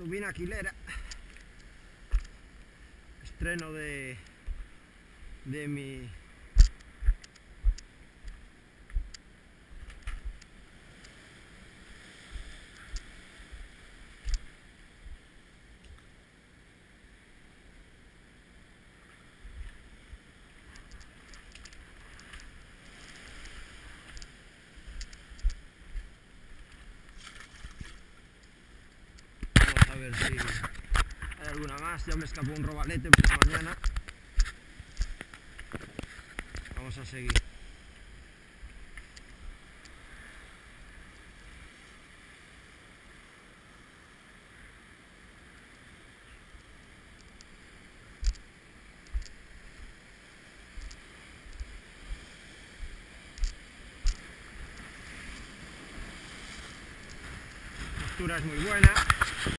turbina Aquilera. Estreno de, de mi Vamos a ver si hay alguna más. Ya me escapó un robalete por la mañana. Vamos a seguir. La es muy buena.